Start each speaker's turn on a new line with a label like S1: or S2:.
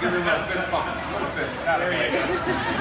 S1: Give her a little fist bump. Little fist. There you go.